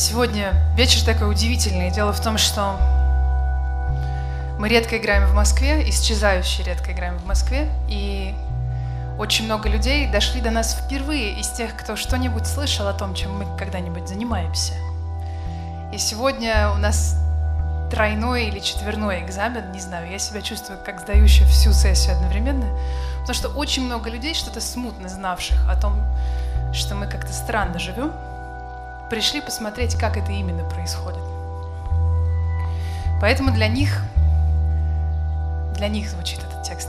Сегодня вечер такой удивительный. Дело в том, что мы редко играем в Москве, исчезающе редко играем в Москве, и очень много людей дошли до нас впервые из тех, кто что-нибудь слышал о том, чем мы когда-нибудь занимаемся. И сегодня у нас тройной или четверной экзамен, не знаю, я себя чувствую как сдающая всю сессию одновременно, потому что очень много людей, что-то смутно знавших о том, что мы как-то странно живем, пришли посмотреть, как это именно происходит. Поэтому для них, для них звучит этот текст.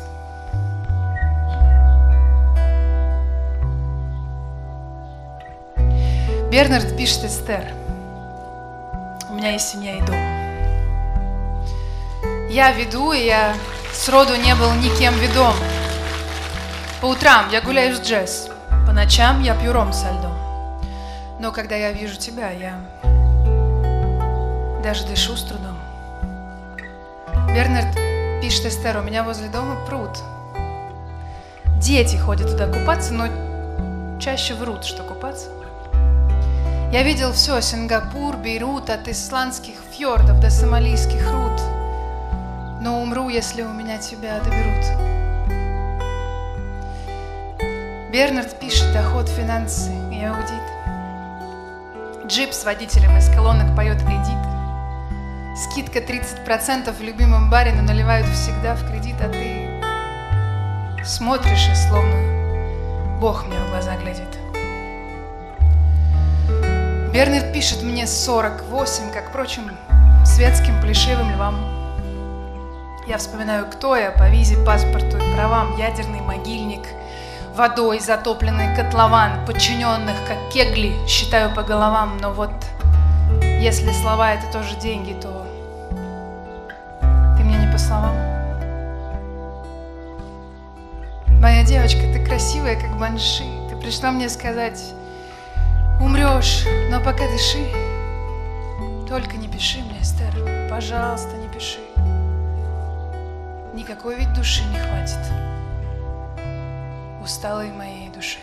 Бернард пишет Эстер. У меня есть семья и дом. Я веду, и я сроду не был никем ведом. По утрам я гуляю с Джесс, по ночам я пью ром со льдом. Но когда я вижу тебя, я даже дышу с трудом. Бернард пишет Эстер, у меня возле дома пруд. Дети ходят туда купаться, но чаще врут, что купаться. Я видел все, Сингапур, Бейрут, от исландских фьордов до сомалийских руд. Но умру, если у меня тебя доберут. Бернард пишет, доход, финансы и аудит. Джип с водителем из колонок поет кредит. Скидка 30% в любимом баре, но наливают всегда в кредит, а ты смотришь и словно Бог мне в глаза глядит. Бернард пишет мне 48, как, впрочем, светским плешивым львам. Я вспоминаю, кто я по визе, паспорту и правам, ядерный могильник – водой затопленный котлован, подчиненных, как кегли, считаю по головам, но вот если слова это тоже деньги, то ты мне не по словам. Моя девочка, ты красивая, как банши. Ты пришла мне сказать, умрешь, но пока дыши. Только не пиши мне, Эстер, пожалуйста, не пиши. Никакой ведь души не хватит усталой моей души.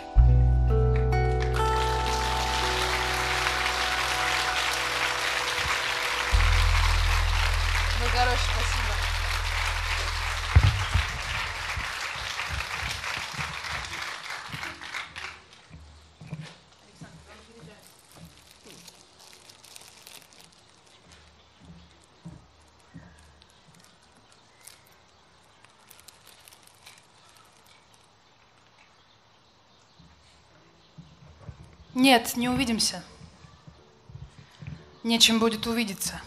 Нет, не увидимся. Нечем будет увидеться.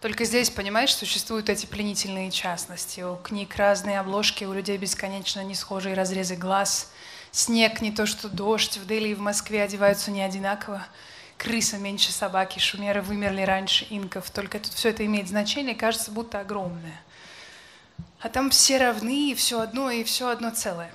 Только здесь, понимаешь, существуют эти пленительные частности. У книг разные обложки, у людей бесконечно не схожие разрезы глаз. Снег не то что дождь, в Дели и в Москве одеваются не одинаково. Крыса меньше собаки, шумеры вымерли раньше инков. Только тут все это имеет значение, кажется, будто огромное. А там все равны, и все одно, и все одно целое.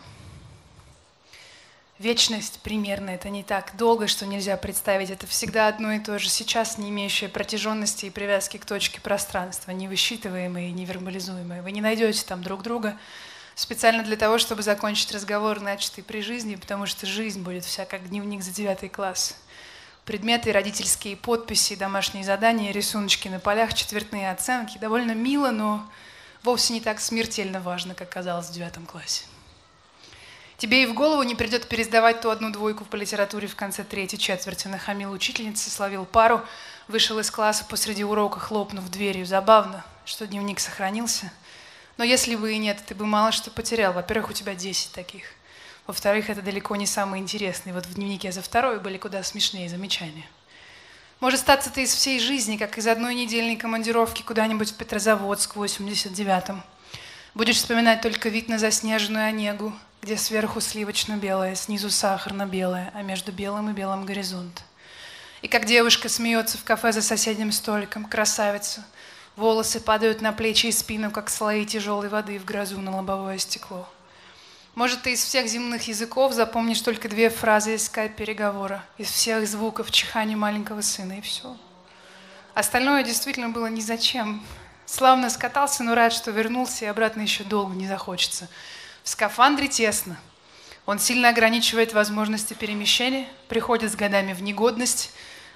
Вечность примерно это не так долго, что нельзя представить. Это всегда одно и то же. Сейчас не имеющее протяженности и привязки к точке пространства, не высчитываемое и не вербализуемое. Вы не найдете там друг друга специально для того, чтобы закончить разговор, начатый при жизни, потому что жизнь будет вся как дневник за девятый класс. Предметы, родительские подписи, домашние задания, рисуночки на полях, четвертные оценки. Довольно мило, но вовсе не так смертельно важно, как казалось в девятом классе. Тебе и в голову не придет пересдавать ту одну двойку по литературе в конце третьей четверти. Нахамил учительница, словил пару, вышел из класса посреди урока, хлопнув дверью. Забавно, что дневник сохранился. Но если бы и нет, ты бы мало что потерял. Во-первых, у тебя 10 таких. Во-вторых, это далеко не самый интересный. Вот в дневнике за второй были куда смешнее замечания. Может статься ты из всей жизни, как из одной недельной командировки куда-нибудь в Петрозаводск в 89-м. Будешь вспоминать только вид на заснеженную Онегу, где сверху сливочно-белое, снизу сахарно-белое, а между белым и белым горизонт. И как девушка смеется в кафе за соседним столиком, красавица. Волосы падают на плечи и спину, как слои тяжелой воды в грозу на лобовое стекло. Может, ты из всех земных языков запомнишь только две фразы из скайп-переговора, из всех звуков чихания маленького сына, и все. Остальное действительно было ни зачем. Славно скатался, но рад, что вернулся, и обратно еще долго не захочется. В скафандре тесно. Он сильно ограничивает возможности перемещения, приходит с годами в негодность,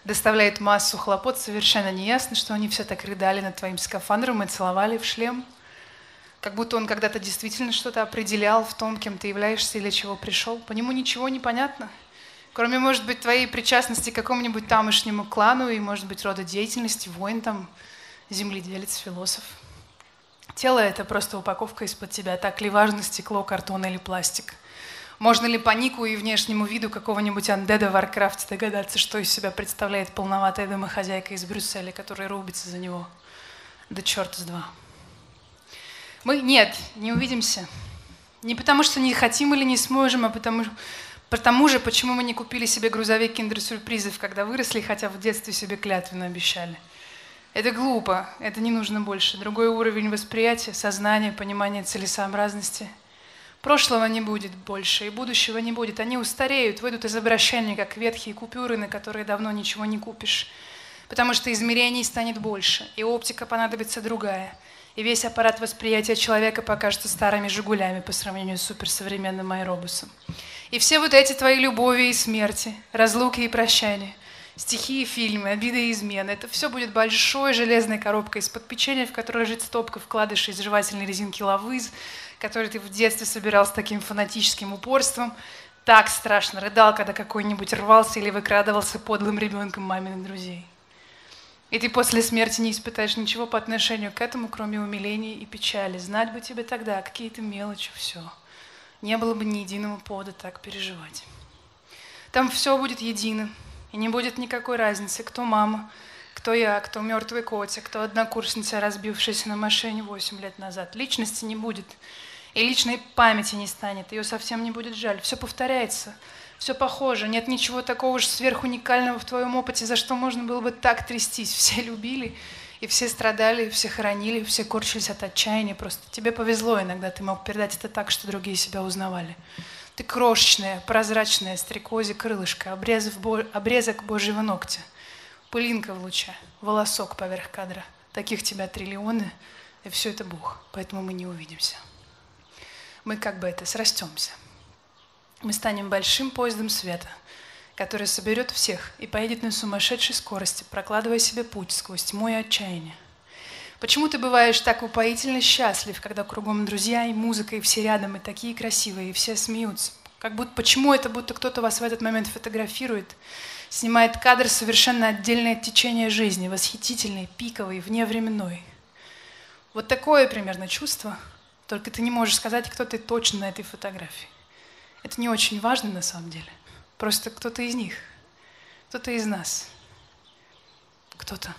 доставляет массу хлопот, совершенно неясно, что они все так рыдали над твоим скафандром и целовали в шлем. Как будто он когда-то действительно что-то определял в том, кем ты являешься или чего пришел. По нему ничего не понятно. Кроме, может быть, твоей причастности к какому-нибудь тамошнему клану и, может быть, рода деятельности, воин там, земледелец, философ. Тело — это просто упаковка из-под тебя. Так ли важно стекло, картон или пластик? Можно ли по нику и внешнему виду какого-нибудь undead а в Варкрафте догадаться, что из себя представляет полноватая домохозяйка из Брюсселя, которая рубится за него? Да черт с два. Мы нет, не увидимся. Не потому, что не хотим или не сможем, а потому, потому же, почему мы не купили себе грузовик киндер-сюрпризов, когда выросли, хотя в детстве себе клятвенно обещали. Это глупо, это не нужно больше. Другой уровень восприятия, сознания, понимания целесообразности – Прошлого не будет больше, и будущего не будет. Они устареют, выйдут из обращения, как ветхие купюры, на которые давно ничего не купишь. Потому что измерений станет больше, и оптика понадобится другая. И весь аппарат восприятия человека покажется старыми «Жигулями» по сравнению с суперсовременным аэробусом. И все вот эти твои любови и смерти, разлуки и прощания, стихи и фильмы, обиды и измены, это все будет большой железной коробкой из-под печенья, в которой лежит стопка вкладышей из жевательной резинки лавыз, который ты в детстве собирал с таким фанатическим упорством, так страшно рыдал, когда какой-нибудь рвался или выкрадывался подлым ребенком маминых друзей. И ты после смерти не испытаешь ничего по отношению к этому, кроме умиления и печали. Знать бы тебе тогда какие-то мелочи, все. Не было бы ни единого повода так переживать. Там все будет единым, и не будет никакой разницы, кто мама, кто я, кто мертвый котик, кто однокурсница, разбившаяся на машине 8 лет назад. Личности не будет. И личной памяти не станет, ее совсем не будет жаль. Все повторяется, все похоже, нет ничего такого же сверхуникального в твоем опыте, за что можно было бы так трястись. Все любили, и все страдали, все хоронили, все корчились от отчаяния. Просто тебе повезло иногда, ты мог передать это так, что другие себя узнавали. Ты крошечная, прозрачная, стрекозе крылышко, обрезок Божьего ногтя, пылинка в луче, волосок поверх кадра. Таких тебя триллионы, и все это Бог, поэтому мы не увидимся мы как бы это срастемся. Мы станем большим поездом света, который соберет всех и поедет на сумасшедшей скорости, прокладывая себе путь сквозь тьму и отчаяние. Почему ты бываешь так упоительно счастлив, когда кругом друзья и музыка, и все рядом, и такие красивые, и все смеются? Как будто, почему это будто кто-то вас в этот момент фотографирует, снимает кадр совершенно отдельное течение жизни, восхитительный, пиковый, вневременной. Вот такое примерно чувство – только ты не можешь сказать, кто ты точно на этой фотографии. Это не очень важно на самом деле. Просто кто-то из них, кто-то из нас, кто-то.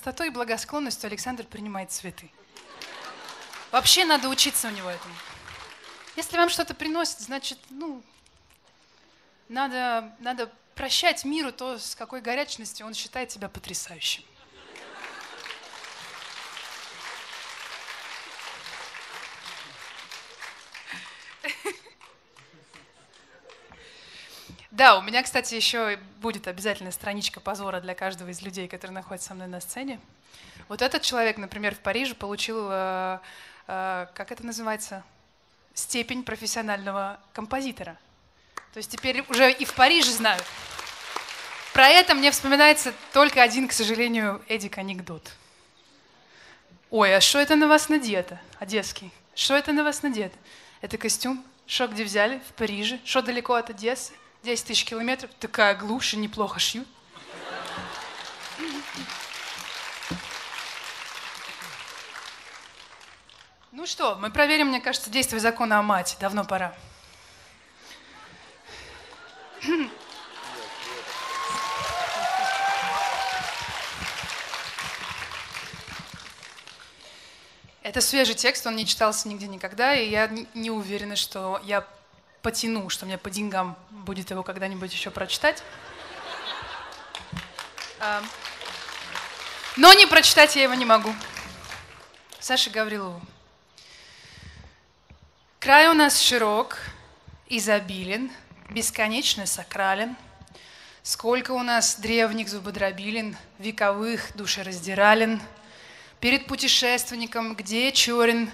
Простотой и благосклонностью Александр принимает цветы. Вообще надо учиться у него этому. Если вам что-то приносит, значит, ну, надо, надо прощать миру то, с какой горячностью он считает тебя потрясающим. Да, у меня, кстати, еще будет обязательно страничка позора для каждого из людей, которые находятся со мной на сцене. Вот этот человек, например, в Париже получил, э, э, как это называется, степень профессионального композитора. То есть теперь уже и в Париже знают. Про это мне вспоминается только один, к сожалению, Эдик анекдот. Ой, а что это на вас надето? Одесский. Что это на вас надето? Это костюм. Что где взяли? В Париже. Что далеко от Одессы? 10 тысяч километров, такая глушь, и неплохо шьют. Ну что, мы проверим, мне кажется, действие закона о мате. Давно пора. Это свежий текст, он не читался нигде никогда, и я не уверена, что я потяну, что мне по деньгам будет его когда-нибудь еще прочитать. Но не прочитать я его не могу. Саша Гаврилову. Край у нас широк, изобилен, бесконечно сакрален. Сколько у нас древних зубодробилен, вековых душераздирален. Перед путешественником, где черен,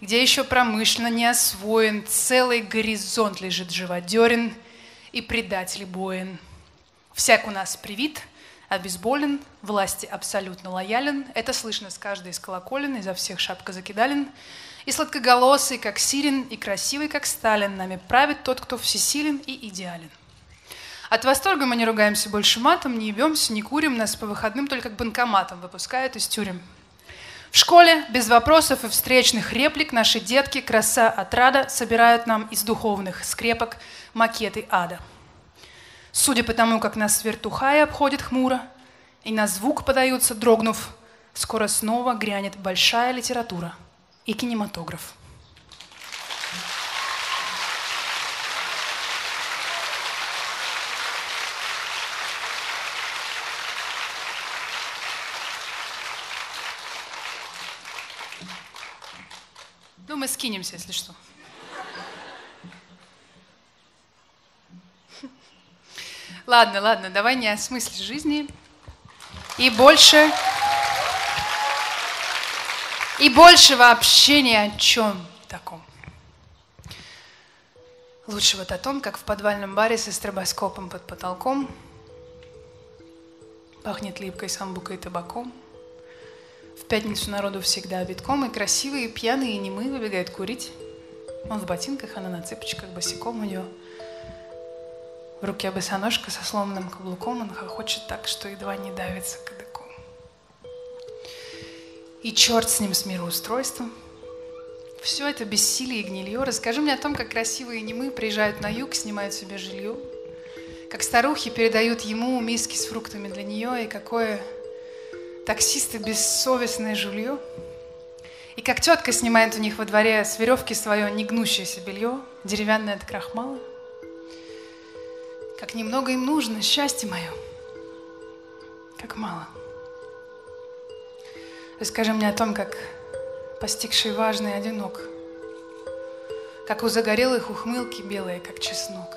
где еще промышленно не освоен, целый горизонт лежит живодерен и предатель боен. Всяк у нас привит, обезболен, власти абсолютно лоялен. Это слышно с каждой из колоколен, изо всех шапка закидален. И сладкоголосый, как Сирин, и красивый, как Сталин, нами правит тот, кто всесилен и идеален. От восторга мы не ругаемся больше матом, не ебемся, не курим, нас по выходным только к банкоматам выпускают из тюрем. В школе без вопросов и встречных реплик наши детки, краса отрада, собирают нам из духовных скрепок макеты ада. Судя по тому, как нас вертухая обходит хмуро, и на звук подаются, дрогнув, скоро снова грянет большая литература и кинематограф. Скинемся, если что. Ладно, ладно, давай не о смысле жизни. И больше... И больше вообще ни о чем таком. Лучше вот о том, как в подвальном баре со стробоскопом под потолком пахнет липкой самбукой и табаком. Пятницу народу всегда битком, и красивые, пьяные, и немые выбегают курить. Он в ботинках, она на цыпочках, босиком у нее. В руке босоножка со сломанным каблуком, он хохочет так, что едва не давится кадыком. И черт с ним, с мироустройством. Все это бессилие и гнилье. Расскажи мне о том, как красивые немы приезжают на юг, снимают себе жилье. Как старухи передают ему миски с фруктами для нее, и какое таксисты бессовестное жулье. И как тетка снимает у них во дворе с веревки свое негнущееся белье, деревянное от крахмала. Как немного им нужно, счастье мое. Как мало. Расскажи мне о том, как постигший важный одинок. Как у загорелых ухмылки белые, как чеснок.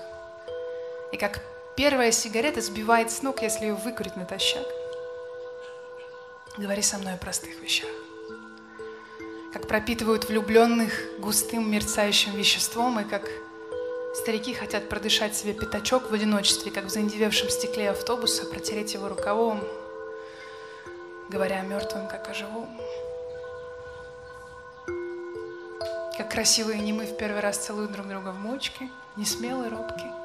И как первая сигарета сбивает с ног, если ее выкурить натощак. Говори со мной о простых вещах. Как пропитывают влюбленных густым мерцающим веществом, и как Старики хотят продышать себе пятачок в одиночестве, как в заиндевевшем стекле автобуса, протереть его рукавом, говоря о мертвом, как о живом. Как красивые немы в первый раз целуют друг друга в мочке, не смелые, робкие.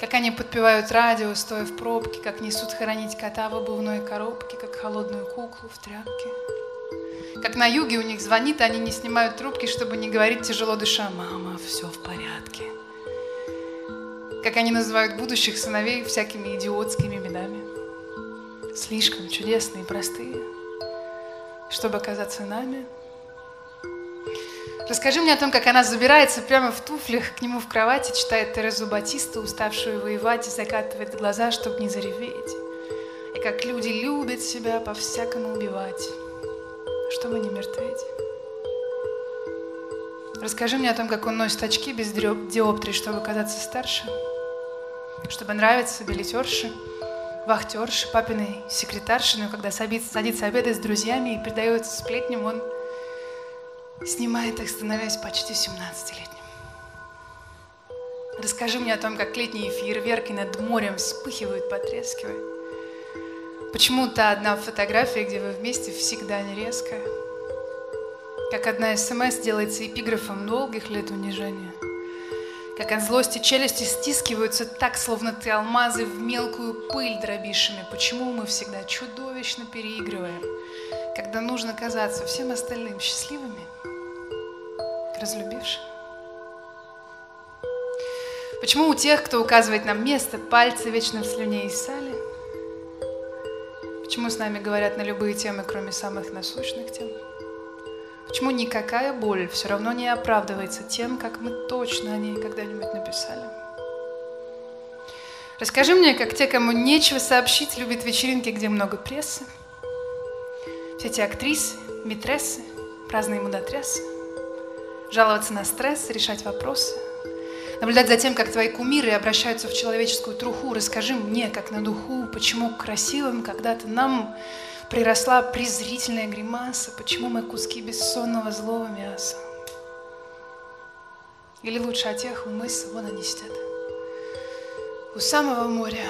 Как они подпевают радио, стоя в пробке, как несут хоронить кота в обувной коробке, как холодную куклу в тряпке. Как на юге у них звонит, они не снимают трубки, чтобы не говорить тяжело дыша. Мама, все в порядке как они называют будущих сыновей всякими идиотскими именами. Слишком чудесные и простые, чтобы оказаться нами. Расскажи мне о том, как она забирается прямо в туфлях к нему в кровати, читает Терезу Батиста, уставшую воевать, и закатывает глаза, чтобы не зареветь. И как люди любят себя по-всякому убивать, чтобы не мертветь. Расскажи мне о том, как он носит очки без диоптрий, чтобы казаться старше чтобы нравиться билетерши, вахтерши, папиной секретарши, но когда садится, садится обедать с друзьями и предается сплетням, он снимает их, становясь почти 17-летним. Расскажи мне о том, как летние фейерверки над морем вспыхивают, потрескивают. Почему та одна фотография, где вы вместе, всегда не резкая? Как одна СМС делается эпиграфом долгих лет унижения – как от злости челюсти стискиваются так, словно ты алмазы в мелкую пыль дробишими. Почему мы всегда чудовищно переигрываем, когда нужно казаться всем остальным счастливыми, разлюбившим? Почему у тех, кто указывает нам место, пальцы вечно в слюне и сале? Почему с нами говорят на любые темы, кроме самых насущных тем? Почему никакая боль все равно не оправдывается тем, как мы точно о ней когда-нибудь написали? Расскажи мне, как те, кому нечего сообщить, любят вечеринки, где много прессы. Все эти актрисы, митрессы, праздные мудотрясы. Жаловаться на стресс, решать вопросы. Наблюдать за тем, как твои кумиры обращаются в человеческую труху. Расскажи мне, как на духу, почему красивым когда-то нам приросла презрительная гримаса, почему мы куски бессонного злого мяса. Или лучше о тех у мыса, вон они сидят. У самого моря,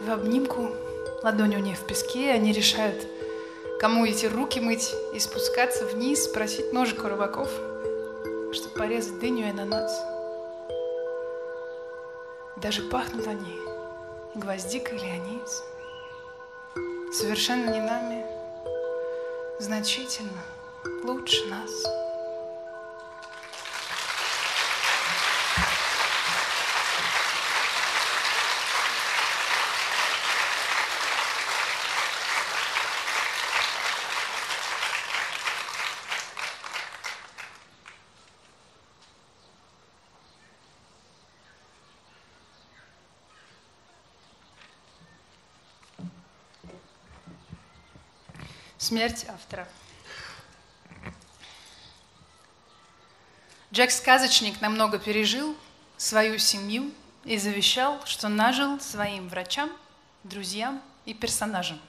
в обнимку, ладони у них в песке, они решают, кому эти руки мыть и спускаться вниз, просить ножик у рыбаков, чтобы порезать дыню и ананас. Даже пахнут они гвоздикой или анис. Совершенно не нами, значительно лучше нас. Смерть автора. Джек-сказочник намного пережил свою семью и завещал, что нажил своим врачам, друзьям и персонажам.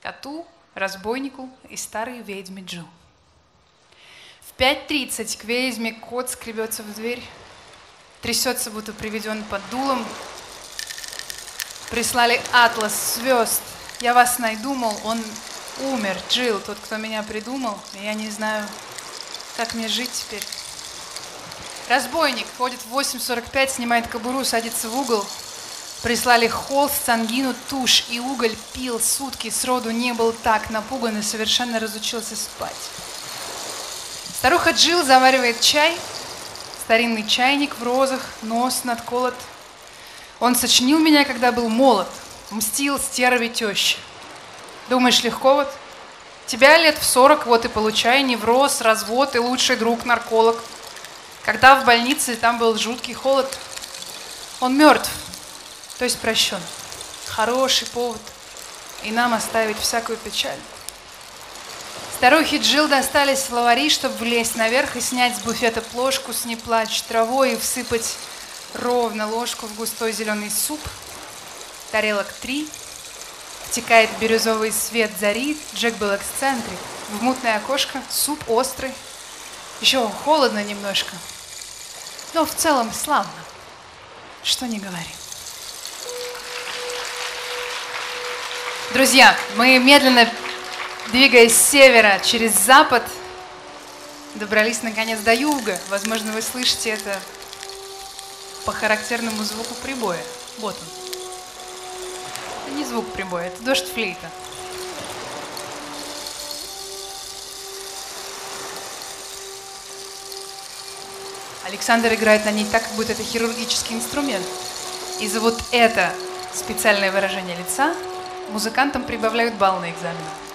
Коту, разбойнику и старой ведьме Джу. В 5.30 к ведьме кот скребется в дверь, трясется, будто приведен под дулом. Прислали атлас звезд. Я вас найду, мол, он умер Джилл, тот, кто меня придумал, и я не знаю, как мне жить теперь. Разбойник ходит в 8.45, снимает кобуру, садится в угол. Прислали холст, ангину, тушь и уголь. Пил сутки, сроду не был так напуган и совершенно разучился спать. Старуха Джилл заваривает чай. Старинный чайник в розах, нос надколот. Он сочинил меня, когда был молод. Мстил стерве тещи. Думаешь, легко вот? Тебя лет в 40, вот и получай невроз, развод и лучший друг нарколог. Когда в больнице там был жуткий холод, он мертв, то есть прощен. Хороший повод и нам оставить всякую печаль. Старухи Джил достали словари, чтобы влезть наверх и снять с буфета плошку с «Не плачь» травой и всыпать ровно ложку в густой зеленый суп. Тарелок три – Втекает бирюзовый свет зари, Джек был эксцентрик. В мутное окошко, суп острый. Еще холодно немножко. Но в целом славно. Что не говори. Друзья, мы медленно, двигаясь с севера через запад, добрались наконец до юга. Возможно, вы слышите это по характерному звуку прибоя. Вот он не звук прибоя, это дождь флейта. Александр играет на ней так, как будто это хирургический инструмент. И за вот это специальное выражение лица музыкантам прибавляют балл на экзаменах.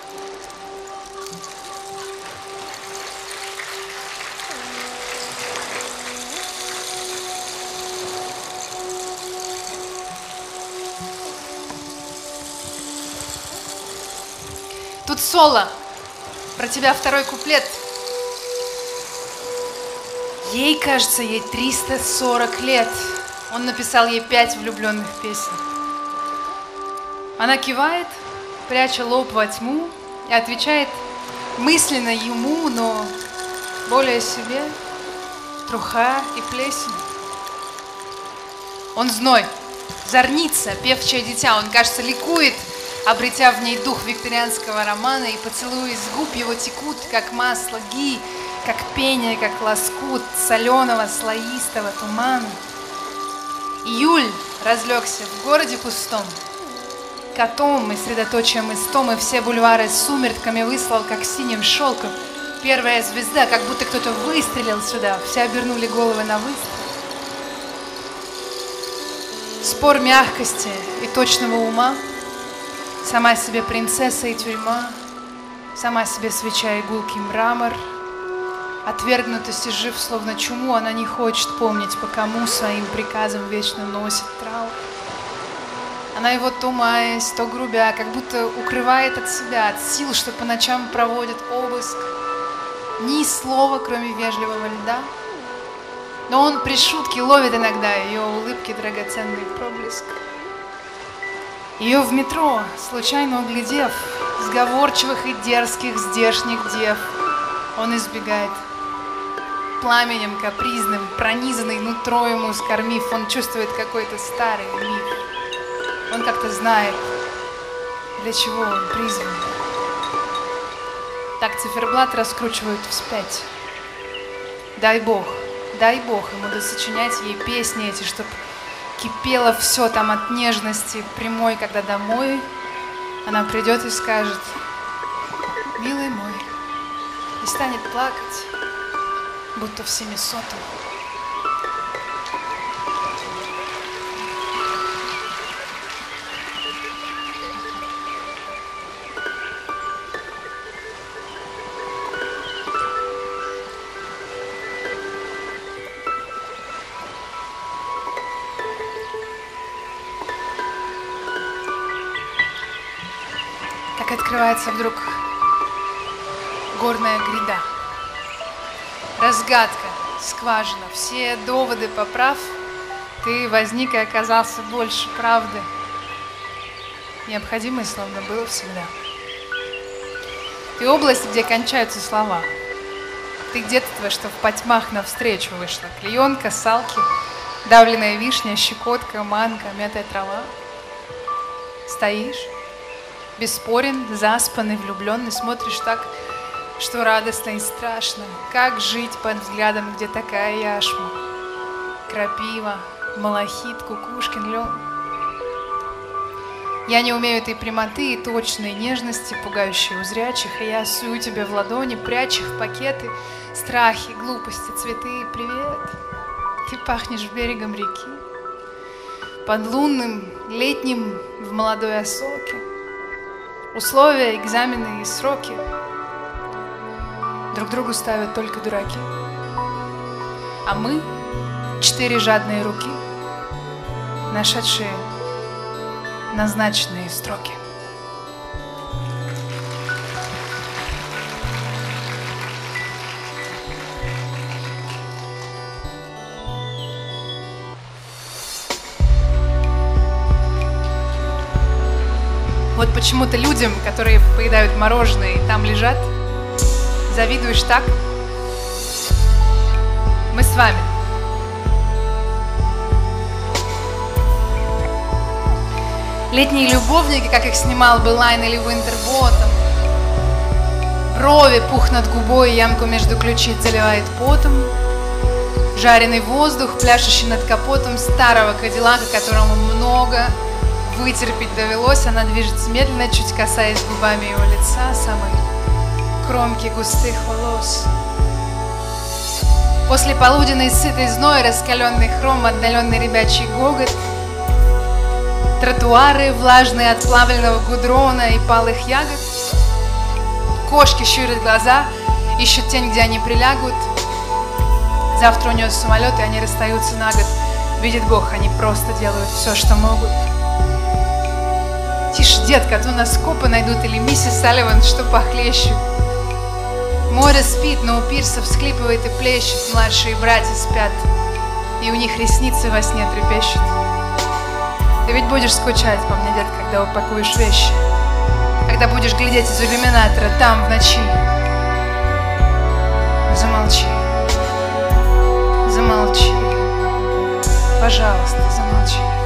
Соло. Про тебя второй куплет. Ей, кажется, ей 340 лет. Он написал ей пять влюбленных песен. Она кивает, пряча лоб во тьму и отвечает мысленно ему, но более себе, труха и плесень. Он зной, зорница, певчее дитя, он, кажется, ликует – обретя в ней дух викторианского романа, и поцелуи с губ его текут, как масло ги, как пение, как лоскут соленого слоистого тумана. Июль разлегся в городе пустом, котом и средоточием истом, и все бульвары с сумерками выслал, как синим шелком. Первая звезда, как будто кто-то выстрелил сюда, все обернули головы на выстрел. Спор мягкости и точного ума — Сама себе принцесса и тюрьма, Сама себе свеча и гулкий мрамор. Отвергнутость и жив, словно чуму, Она не хочет помнить, по кому Своим приказом вечно носит траур. Она его то маясь, то грубя, как будто укрывает от себя, от сил, что по ночам проводит обыск. Ни слова, кроме вежливого льда. Но он при шутке ловит иногда ее улыбки драгоценный проблеск. Ее в метро, случайно углядев, сговорчивых и дерзких здешних дев, он избегает. Пламенем капризным, пронизанный нутро ему скормив, он чувствует какой-то старый миф. Он как-то знает, для чего он призван. Так циферблат раскручивают вспять. Дай Бог, дай Бог ему досочинять ей песни эти, чтоб кипело все там от нежности прямой, когда домой она придет и скажет, милый мой, и станет плакать, будто в семисотом. Открывается вдруг горная гряда. Разгадка, скважина, все доводы поправ, ты возник и оказался больше правды. Необходимое словно было всегда. Ты область, где кончаются слова. Ты детство, что в потьмах навстречу вышла. Клеенка, салки, давленная вишня, щекотка, манка, мятая трава. Стоишь, бесспорен, заспанный, влюбленный, смотришь так, что радостно и страшно. Как жить под взглядом, где такая яшма? Крапива, малахит, кукушкин, лен. Я не умею этой прямоты и точной нежности, пугающей у зрячих, и я сую тебе в ладони, прячу в пакеты, страхи, глупости, цветы, привет. Ты пахнешь берегом реки, под лунным, летним, в молодой осоке. Условия, экзамены и сроки друг другу ставят только дураки. А мы, четыре жадные руки, нашедшие назначенные строки. Почему-то людям, которые поедают мороженое и там лежат, завидуешь так. Мы с вами. Летние любовники, как их снимал Билайн или Винтерботом. Брови, пух над губой, ямку между ключиц заливает потом. Жареный воздух, пляшущий над капотом старого кадиллака, которому много вытерпеть довелось. Она движется медленно, чуть касаясь губами его лица, самой кромки густых волос. После полуденной сытой зной, раскаленный хром, отдаленный ребячий гогот, тротуары, влажные от плавленного гудрона и палых ягод, кошки щурят глаза, ищут тень, где они прилягут. Завтра у нее самолет, и они расстаются на год. Видит Бог, они просто делают все, что могут. Тише, детка, а то нас копы найдут или миссис Салливан, что похлещут. Море спит, но у пирса всклипывает и плещет, младшие братья спят, и у них ресницы во сне трепещут. Ты ведь будешь скучать по мне, дед, когда упакуешь вещи, когда будешь глядеть из иллюминатора там в ночи. Замолчи, замолчи, пожалуйста, замолчи.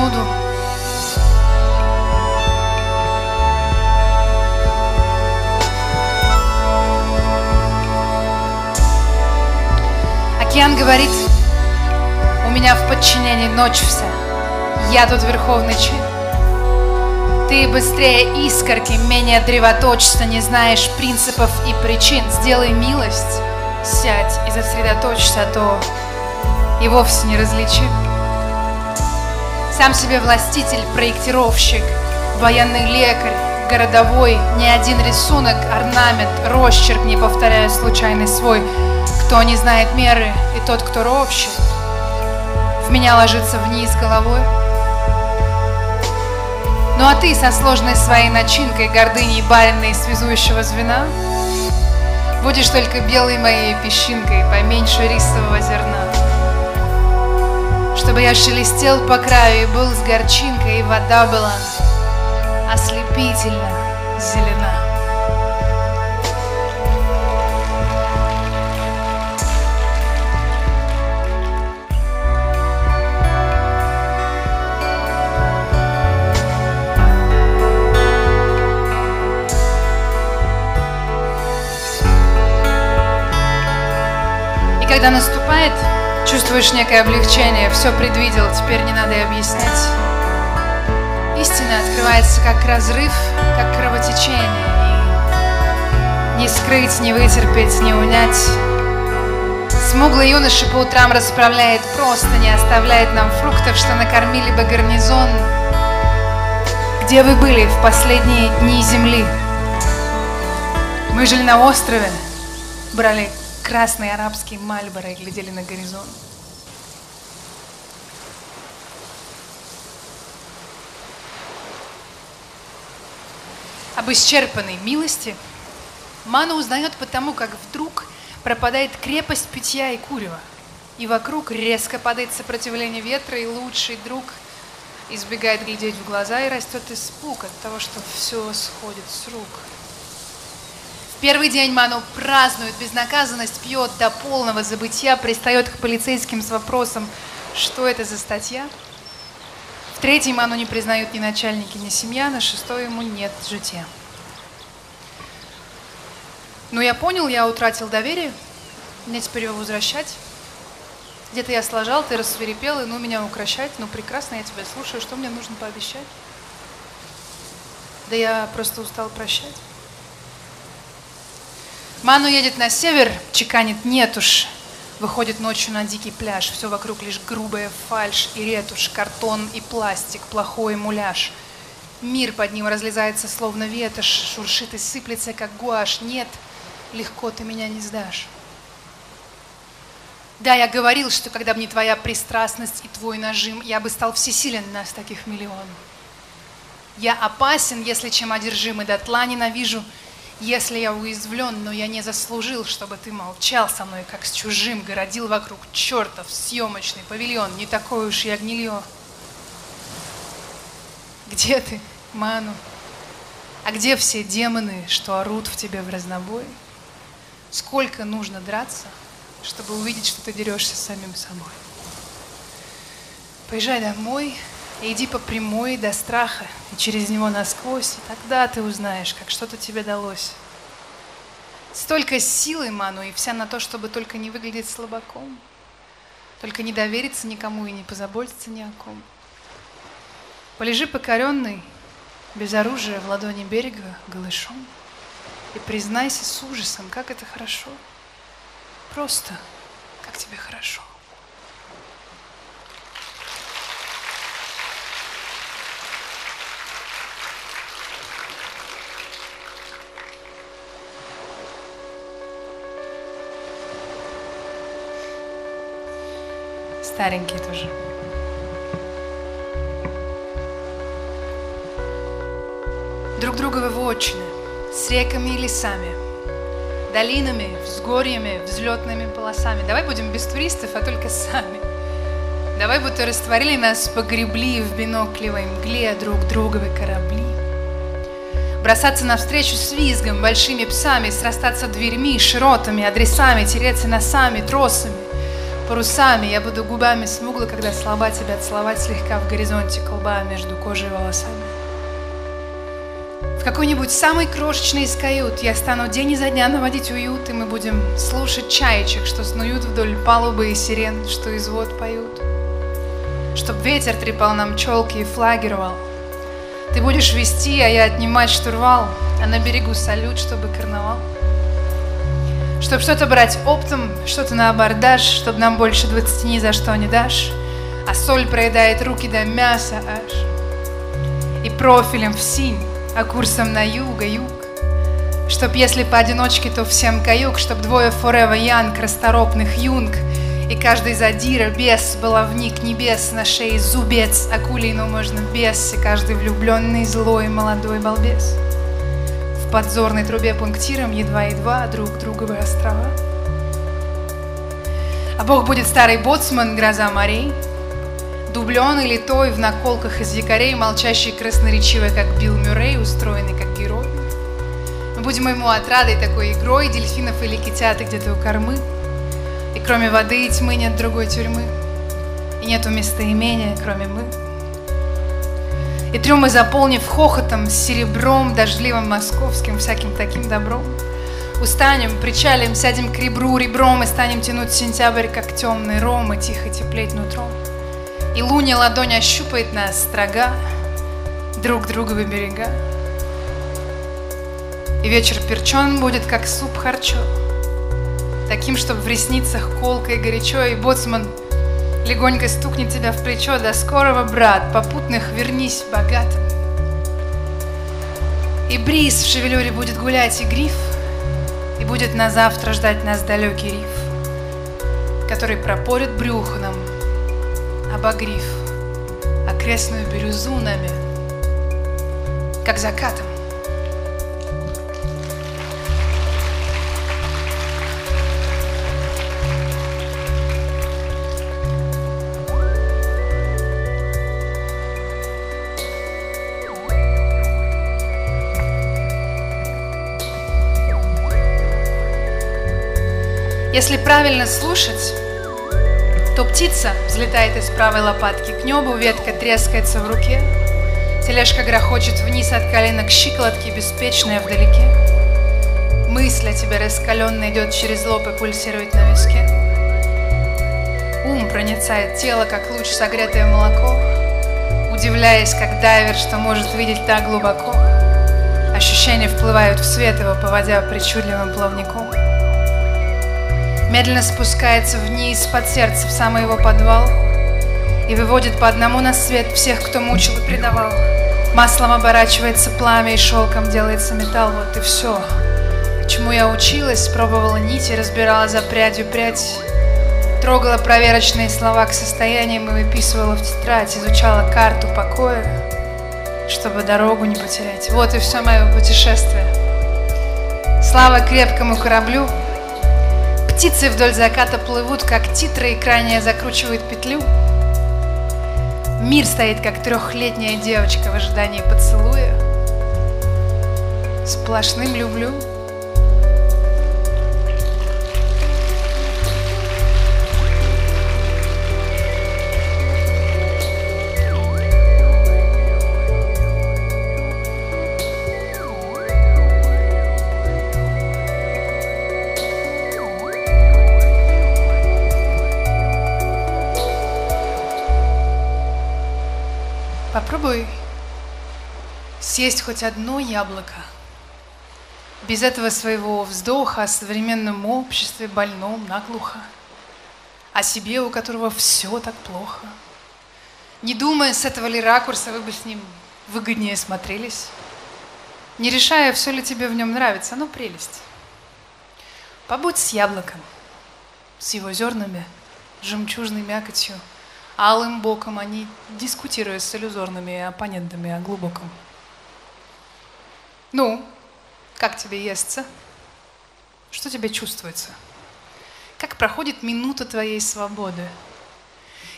буду. Океан говорит, у меня в подчинении ночь вся, я тут верховный чин. Ты быстрее искорки, менее древоточца, не знаешь принципов и причин. Сделай милость, сядь и сосредоточься, а то и вовсе не различим. Сам себе властитель, проектировщик, военный лекарь, городовой, ни один рисунок, орнамент, росчерк не повторяя случайный свой. Кто не знает меры, и тот, кто ропщет, в меня ложится вниз головой. Ну а ты со сложной своей начинкой, гордыней бариной связующего звена, Будешь только белой моей песчинкой, поменьше рисового зерна. Чтобы я шелестел по краю и был с горчинкой, и вода была ослепительно зелена. когда наступает, чувствуешь некое облегчение, все предвидел, теперь не надо и объяснять. Истина открывается как разрыв, как кровотечение, и не скрыть, не вытерпеть, не унять. Смуглый юноша по утрам расправляет просто, не оставляет нам фруктов, что накормили бы гарнизон. Где вы были в последние дни земли? Мы жили на острове, брали красные арабские мальборы глядели на горизонт. Об исчерпанной милости Мана узнает потому, как вдруг пропадает крепость питья и курева, и вокруг резко падает сопротивление ветра, и лучший друг избегает глядеть в глаза, и растет испуг от того, что все сходит с рук. Первый день Ману празднует безнаказанность, пьет до полного забытия, пристает к полицейским с вопросом, что это за статья. В третий Ману не признают ни начальники, ни семья, на шестой ему нет жития. Ну, я понял, я утратил доверие, мне теперь его возвращать. Где-то я сложал, ты рассверепел, и ну меня укращать. Ну, прекрасно, я тебя слушаю, что мне нужно пообещать? Да я просто устал прощать. Ману едет на север, чеканит нет уж. Выходит ночью на дикий пляж. Все вокруг лишь грубая фальш и ретушь, картон и пластик, плохой муляж. Мир под ним разлезается, словно ветошь, шуршит и сыплется, как гуашь. Нет, легко ты меня не сдашь. Да, я говорил, что когда бы не твоя пристрастность и твой нажим, я бы стал всесилен, нас таких миллион. Я опасен, если чем одержим, и дотла ненавижу – если я уязвлен, но я не заслужил, чтобы ты молчал со мной, как с чужим, городил вокруг чертов съемочный павильон, не такой уж я гнилье. Где ты, Ману? А где все демоны, что орут в тебе в разнобой? Сколько нужно драться, чтобы увидеть, что ты дерешься с самим собой? Поезжай домой иди по прямой до страха, и через него насквозь, и тогда ты узнаешь, как что-то тебе далось. Столько силы, Ману, и вся на то, чтобы только не выглядеть слабаком, только не довериться никому и не позаботиться ни о ком. Полежи покоренный, без оружия в ладони берега, голышом, и признайся с ужасом, как это хорошо. Просто, как тебе хорошо. Старенький тоже. Друг друга вы с реками и лесами, долинами, взгорьями, взлетными полосами. Давай будем без туристов, а только сами. Давай будто растворили нас, погребли в биноклевой мгле друг друговы корабли. Бросаться навстречу с визгом, большими псами, срастаться дверьми, широтами, адресами, тереться носами, тросами парусами. Я буду губами смугло, когда слова тебя целовать слегка в горизонте колба между кожей и волосами. В какой-нибудь самый крошечный из кают я стану день изо дня наводить уют, и мы будем слушать чаечек, что снуют вдоль палубы и сирен, что из вод поют. Чтоб ветер трепал нам челки и флаги. Ты будешь вести, а я отнимать штурвал, а на берегу салют, чтобы карнавал. Чтоб что-то брать оптом, что-то на абордаж, Чтоб нам больше двадцати ни за что не дашь, А соль проедает руки до мяса аж. И профилем в синь, а курсом на юга юг. Чтоб если поодиночке, то всем каюк, Чтоб двое forever young, расторопных юнг, И каждый задира без баловник небес На шее зубец, акулей, но можно без, И каждый влюбленный злой молодой балбес подзорной трубе пунктиром едва-едва друг друговые острова. А Бог будет старый боцман, гроза морей, Дубленый литой в наколках из якорей, Молчащий красноречивый, как Билл Мюррей, Устроенный, как герой. Мы будем ему отрадой такой игрой, Дельфинов или китята где-то у кормы, И кроме воды и тьмы нет другой тюрьмы, И нету местоимения, кроме мы. И трюмы заполнив хохотом, серебром, дождливым московским, всяким таким добром. Устанем, причалим, сядем к ребру ребром и станем тянуть сентябрь, как темный ром, и тихо теплеть нутром. И луня ладонь ощупает нас строга, друг друговы берега. И вечер перчен будет, как суп харчо, таким, чтоб в ресницах колко и горячо, и боцман Легонько стукнет тебя в плечо До скорого, брат, попутных вернись богатым. И бриз в шевелюре будет гулять и гриф И будет на завтра ждать нас далекий риф Который пропорит брюхо нам, обогрив Окрестную бирюзу нами, как закатом Если правильно слушать, то птица взлетает из правой лопатки к небу, ветка трескается в руке, тележка грохочет вниз от колена к щиколотке, беспечная вдалеке. Мысль о тебе раскаленная идет через лоб и пульсирует на виске. Ум проницает тело, как луч согретое молоко, удивляясь, как дайвер, что может видеть так глубоко. Ощущения вплывают в свет его, поводя причудливым плавником медленно спускается вниз под сердце в самый его подвал и выводит по одному на свет всех, кто мучил и предавал. Маслом оборачивается пламя и шелком делается металл, вот и все. Чему я училась, пробовала нити, разбирала за прядью прядь, трогала проверочные слова к состояниям и выписывала в тетрадь, изучала карту покоя, чтобы дорогу не потерять. Вот и все мое путешествие. Слава крепкому кораблю, Птицы вдоль заката плывут, как титры, и крайне закручивают петлю. Мир стоит, как трехлетняя девочка в ожидании поцелуя. Сплошным люблю. Попробуй съесть хоть одно яблоко. Без этого своего вздоха о современном обществе, больном, наглухо. О себе, у которого все так плохо. Не думая, с этого ли ракурса вы бы с ним выгоднее смотрелись. Не решая, все ли тебе в нем нравится, но прелесть. Побудь с яблоком, с его зернами, жемчужной мякотью – алым боком они дискутируют с иллюзорными оппонентами о глубоком. Ну, как тебе естся? Что тебе чувствуется? Как проходит минута твоей свободы?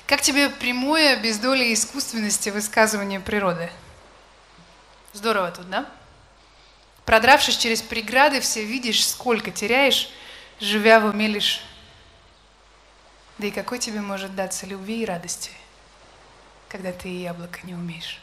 Как тебе прямое, без доли искусственности высказывание природы? Здорово тут, да? Продравшись через преграды, все видишь, сколько теряешь, живя в уме лишь да и какой тебе может даться любви и радости, когда ты и яблоко не умеешь?